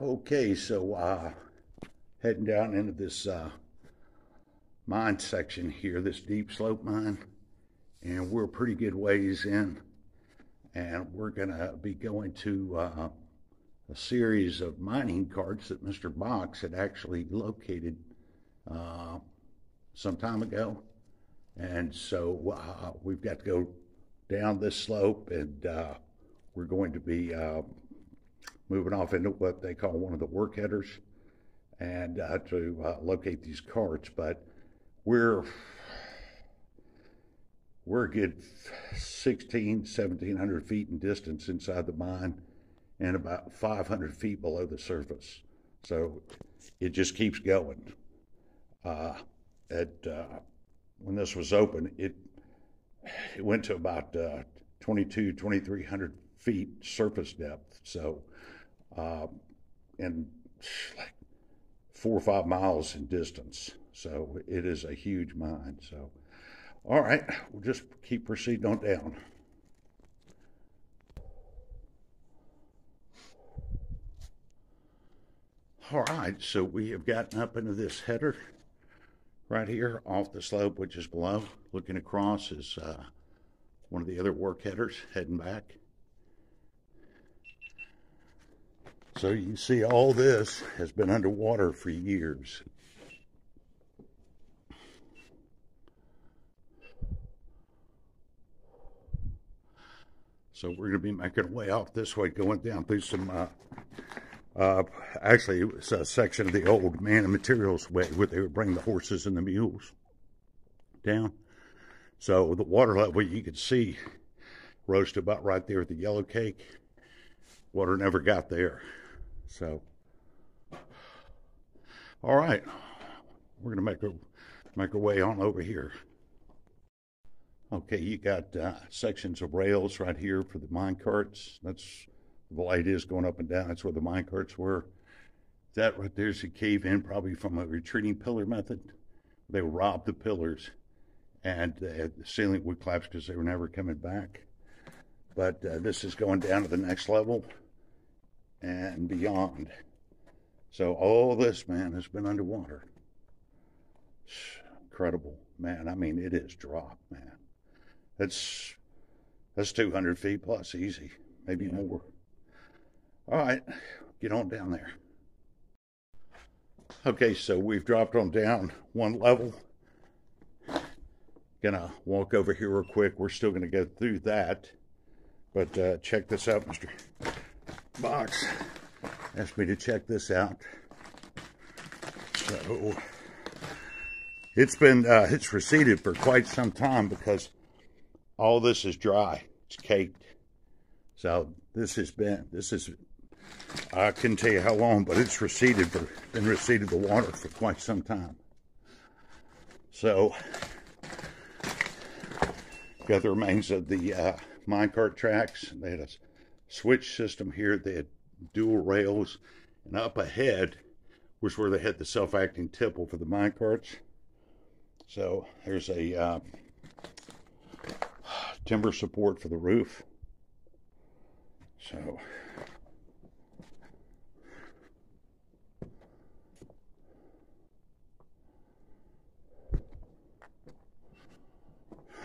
Okay, so uh, heading down into this uh, mine section here, this deep slope mine, and we're pretty good ways in, and we're going to be going to uh, a series of mining carts that Mr. Box had actually located uh, some time ago, and so uh, we've got to go down this slope, and uh, we're going to be uh, moving off into what they call one of the work headers and uh, to uh, locate these carts. But we're we're a good 16, 1700 feet in distance inside the mine and about 500 feet below the surface. So it just keeps going. Uh, at uh, when this was open, it it went to about uh, 22, 2300 feet surface depth. So uh, and like four or five miles in distance. So it is a huge mine. So, all right, we'll just keep proceeding on down. All right, so we have gotten up into this header right here off the slope, which is below. Looking across is uh, one of the other work headers heading back. So you see all this has been underwater for years. So we're going to be making our way off this way, going down through some, uh, uh, actually it was a section of the old man and materials way where they would bring the horses and the mules down. So the water level you could see rose to about right there at the yellow cake. Water never got there. So, all right, we're gonna make a make our way on over here. Okay, you got uh, sections of rails right here for the mine carts. That's the light is going up and down. That's where the mine carts were. That right there's a cave in, probably from a retreating pillar method. They robbed the pillars, and uh, the ceiling would collapse because they were never coming back. But uh, this is going down to the next level and beyond. So all this, man, has been underwater. Incredible, man. I mean, it is drop, man. That's that's 200 feet plus, easy, maybe yeah. more. All right, get on down there. Okay, so we've dropped on down one level. Gonna walk over here real quick. We're still gonna go through that, but uh, check this out, Mister box asked me to check this out. So it's been uh, it's receded for quite some time because all this is dry. It's caked. So this has been this is I couldn't tell you how long, but it's receded for been receded the water for quite some time. So got the remains of the uh, minecart tracks. They had a switch system here. They had dual rails, and up ahead was where they had the self-acting tipple for the mine carts. So there's a uh, timber support for the roof. So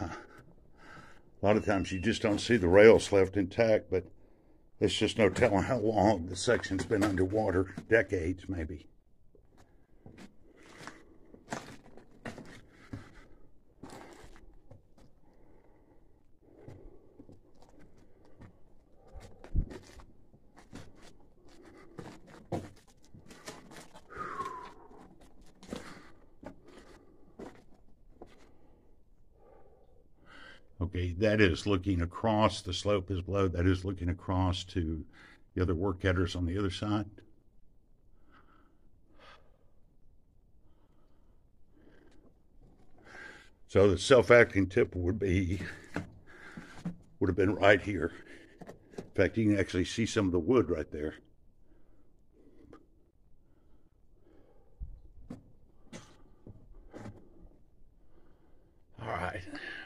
a lot of times you just don't see the rails left intact, but there's just no telling how long the section's been underwater, decades maybe. Okay, that is looking across, the slope is below, that is looking across to the other work headers on the other side. So the self-acting tip would be, would have been right here. In fact, you can actually see some of the wood right there.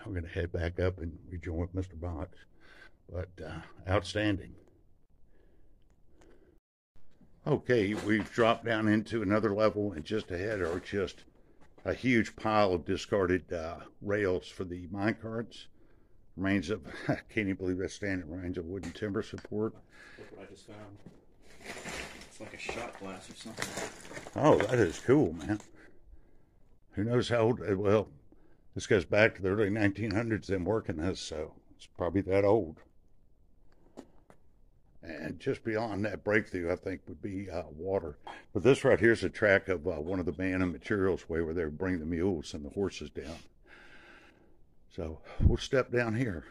We're going to head back up and rejoin Mr. Box. But uh, outstanding. Okay, we've dropped down into another level, and just ahead are just a huge pile of discarded uh, rails for the mine carts. Remains of, I can't even believe that's standing remains of wooden timber support. Look what I just found. It's like a shot glass or something. Oh, that is cool, man. Who knows how old? Well, this goes back to the early 1900s, them working this, so it's probably that old. And just beyond that breakthrough, I think, would be uh, water. But this right here is a track of uh, one of the man and materials way where they would bring the mules and the horses down. So we'll step down here.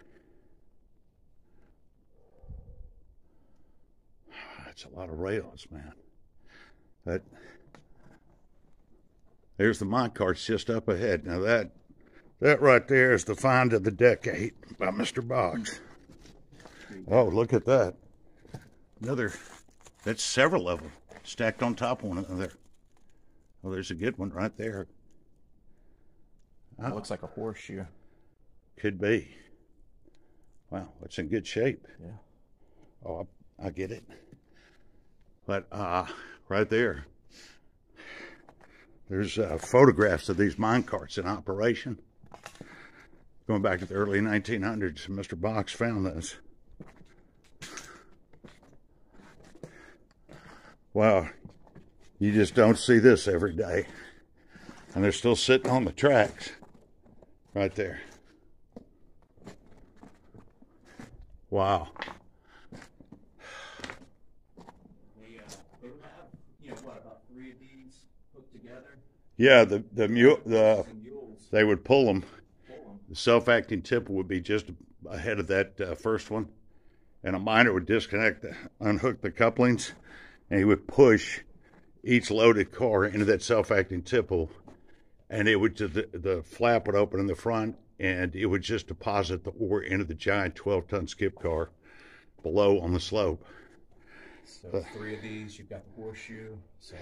That's a lot of rails, man. But there's the mine carts just up ahead. Now that that right there is the find of the decade by Mr. Boggs. Oh, look at that. Another that's several of them stacked on top of one another. Oh, there's a good one right there. It looks like a horseshoe. Could be. Wow, it's in good shape. Yeah. Oh, I, I get it. But uh, right there, there's uh, photographs of these mine carts in operation. Going back to the early 1900s, Mr. Box found this. Wow, you just don't see this every day. And they're still sitting on the tracks right there. Wow. They, uh, they have, you know, what, about three of these hooked together? Yeah, the the mule the they would pull them. The self-acting tip would be just ahead of that uh, first one, and a miner would disconnect, the, unhook the couplings, and he would push each loaded car into that self-acting tipple, and it would the, the flap would open in the front, and it would just deposit the ore into the giant 12-ton skip car below on the slope. So three of these, you've got the horseshoe. So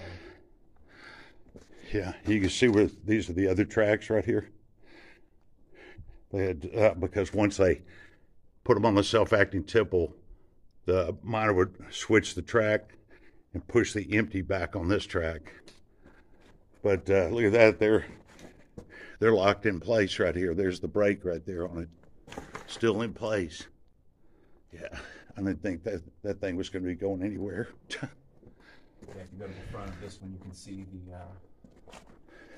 Yeah, you can see where these are the other tracks right here. They had uh, because once they put them on the self-acting tipple, the miner would switch the track and push the empty back on this track. But uh, look at that, they're they're locked in place right here. There's the brake right there on it, still in place. Yeah, I didn't think that that thing was going to be going anywhere. yeah, if you go to the front of this one, you can see the uh,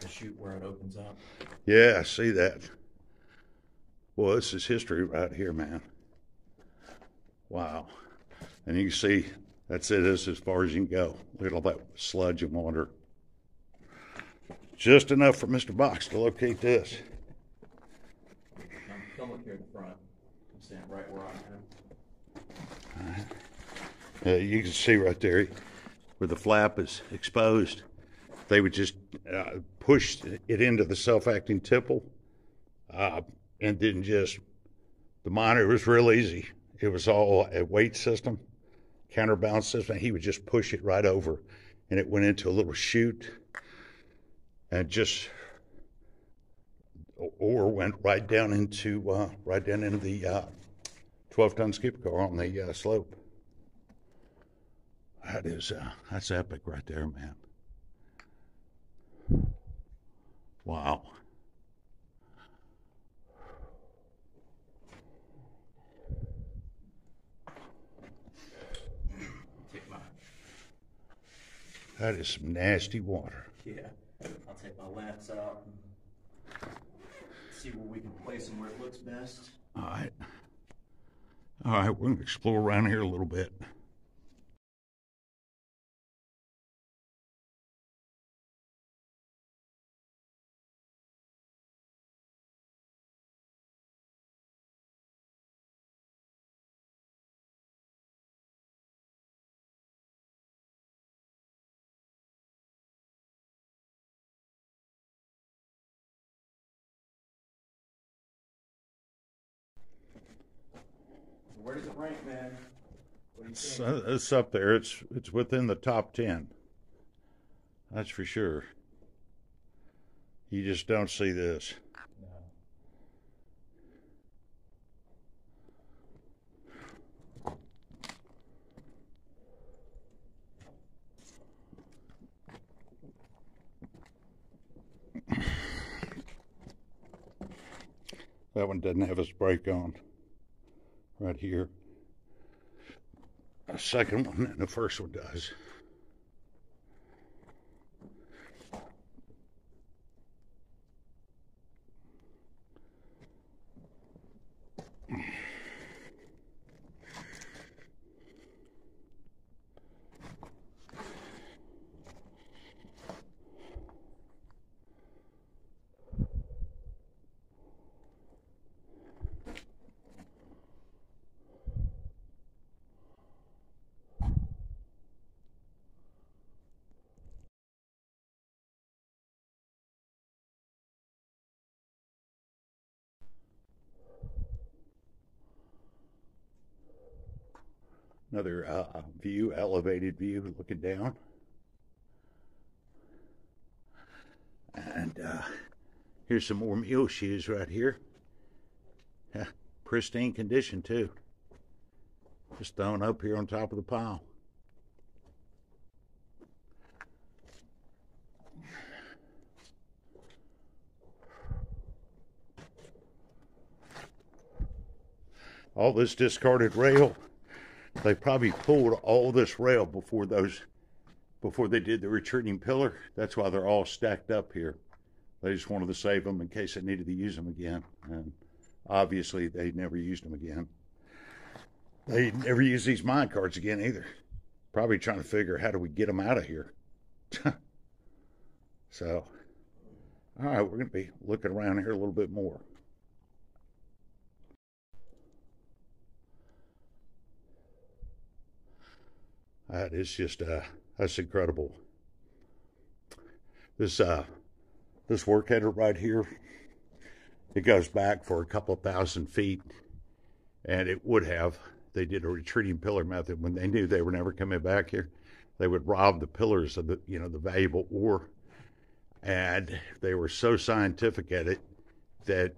the chute where it opens up. Yeah, I see that. Well, this is history right here, man. Wow. And you can see that's it. That's as far as you can go. Look at all that sludge and water. Just enough for Mr. Box to locate this. Come look here at the front. I'm standing right where I am. Uh, you can see right there where the flap is exposed. They would just uh, push it into the self-acting tipple, uh, and then just the miner was real easy. It was all a weight system, counterbalance system. He would just push it right over, and it went into a little chute, and just ore went right down into uh, right down into the uh, 12-ton skip car on the uh, slope. That is uh, that's epic right there, man. Wow. Take my That is some nasty water. yeah. I'll take my lamps out and see where we can place them where it looks best. All right. All right, we're going to explore around here a little bit. rank, man. It's, uh, it's up there. It's it's within the top ten. That's for sure. You just don't see this. No. That one doesn't have a spike on right here. The second one and the first one does. Another uh, view, elevated view, looking down. And uh, here's some more mule shoes right here. Yeah, pristine condition too. Just thrown up here on top of the pile. All this discarded rail they probably pulled all this rail before those before they did the retreating pillar. That's why they're all stacked up here. They just wanted to save them in case they needed to use them again. And obviously, they never used them again. They never used these mine carts again either. Probably trying to figure how do we get them out of here. so, all right, we're going to be looking around here a little bit more. That is just uh, that's incredible. This uh, this work header right here, it goes back for a couple thousand feet, and it would have. They did a retreating pillar method when they knew they were never coming back here. They would rob the pillars of the you know the valuable ore, and they were so scientific at it that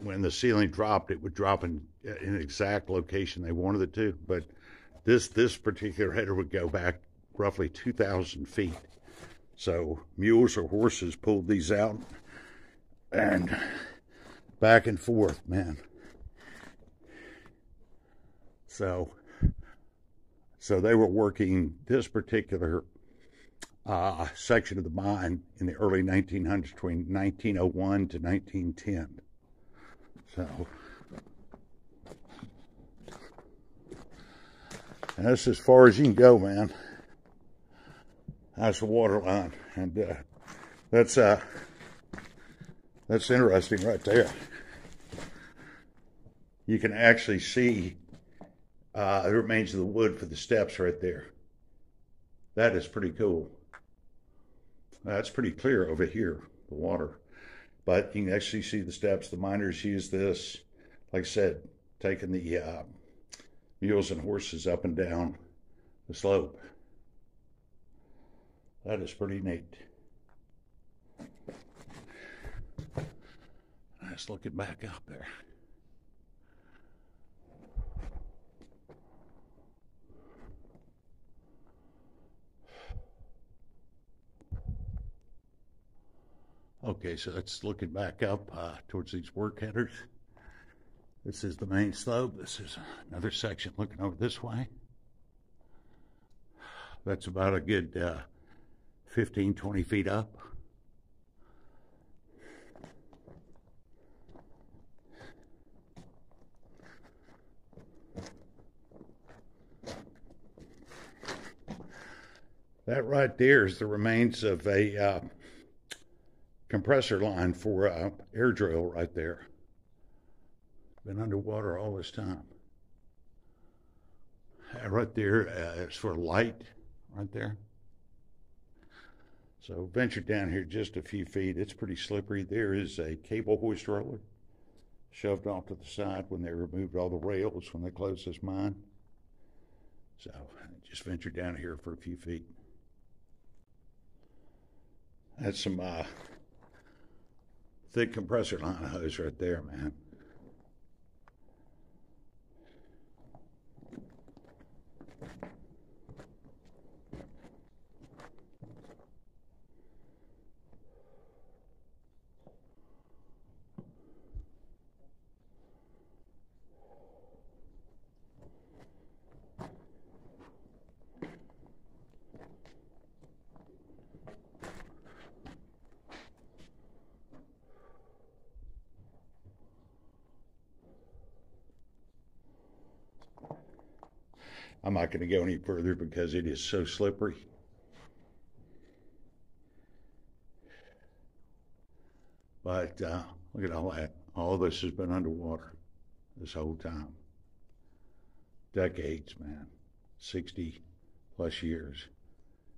when the ceiling dropped, it would drop in, in an exact location they wanted it to. But this, this particular header would go back roughly 2,000 feet. So mules or horses pulled these out and back and forth, man. So, so they were working this particular uh, section of the mine in the early 1900s, between 1901 to 1910. So, And that's as far as you can go, man. That's the water line. And uh, that's uh, that's interesting right there. You can actually see uh, the remains of the wood for the steps right there. That is pretty cool. That's pretty clear over here, the water. But you can actually see the steps. The miners use this, like I said, taking the uh, mules and horses up and down the slope. That is pretty neat. Let's look it back up there. Okay, so that's looking back up uh, towards these work headers. This is the main slope. This is another section looking over this way. That's about a good uh, 15, 20 feet up. That right there is the remains of a uh, compressor line for uh, air drill right there. Been underwater all this time. Uh, right there, uh, it's for light, right there. So venture down here just a few feet. It's pretty slippery. There is a cable hoist roller shoved off to the side when they removed all the rails when they closed this mine. So just venture down here for a few feet. That's some uh, thick compressor line hose right there, man. I'm not going to go any further because it is so slippery. But uh, look at all that. All this has been underwater this whole time. Decades, man. 60 plus years.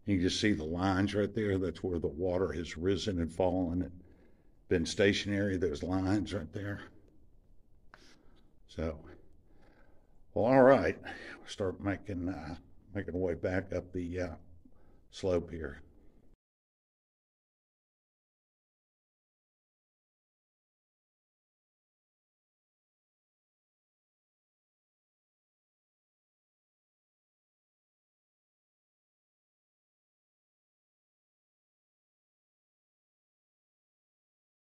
You can just see the lines right there. That's where the water has risen and fallen and been stationary. Those lines right there. So, well, all right. Start making uh, making way back up the uh, slope here.